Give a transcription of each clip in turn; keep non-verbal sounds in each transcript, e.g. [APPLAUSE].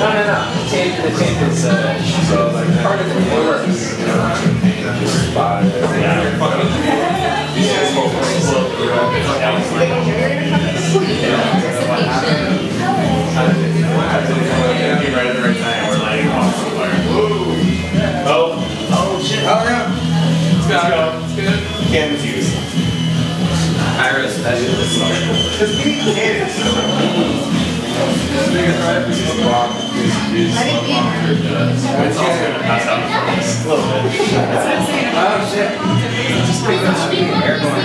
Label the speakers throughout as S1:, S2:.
S1: No, no, no. The tape, the tape is uh, so like part of the works.
S2: Five.
S3: Yeah, fucking. These guys go for a slow through. That was like. Came right at the right time. We're lighting off the. Oh. Oh shit.
S2: Oh yeah.
S3: Let's go. Let's go. Can't confuse.
S1: Iris, the song.
S2: Because we hit
S3: It's also gonna pass out.
S2: Oh shit.
S1: Just air going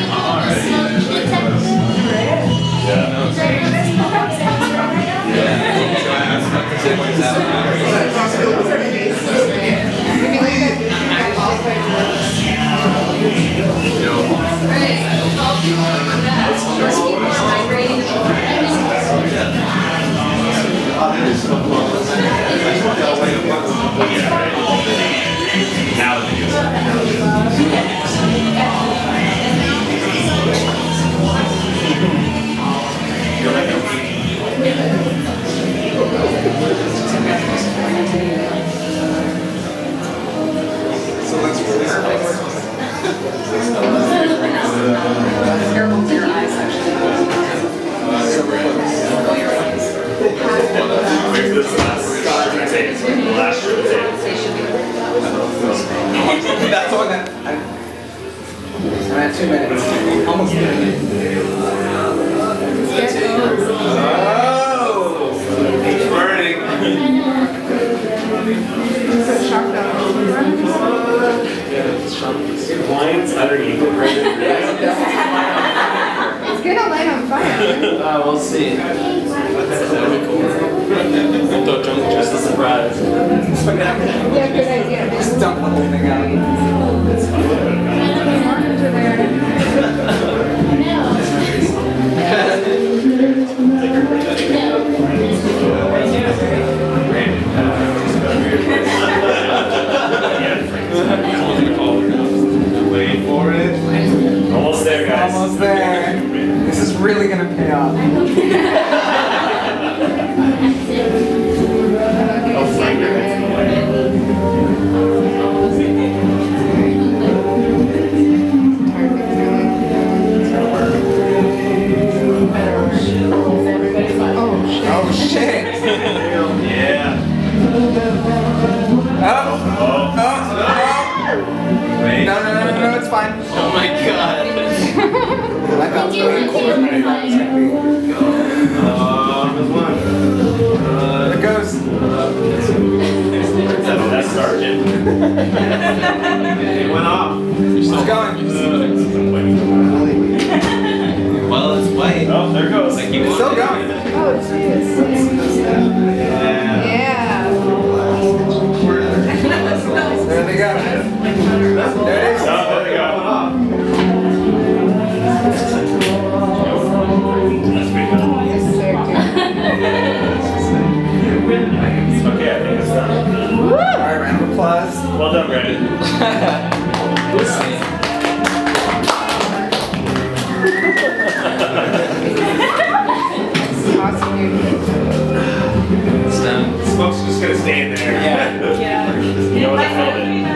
S2: That's all that. I'm at two minutes. Almost two minutes.
S3: It winds underneath it right [LAUGHS]
S4: It's gonna light on fire.
S1: Uh, we'll see.
S3: Don't jump just a surprise.
S4: Yeah, good idea.
S2: Just dump the whole thing out. Really gonna it goes.
S3: It went off.
S2: It's going.
S1: Well, it's white.
S3: Oh, there it goes.
S1: Like
S2: It's still going.
S4: Oh, jeez.
S3: applause.
S4: Well
S2: done, Brandon. awesome. Smoke's just gonna
S3: stay in there. Yeah. yeah. You know what I
S1: felt?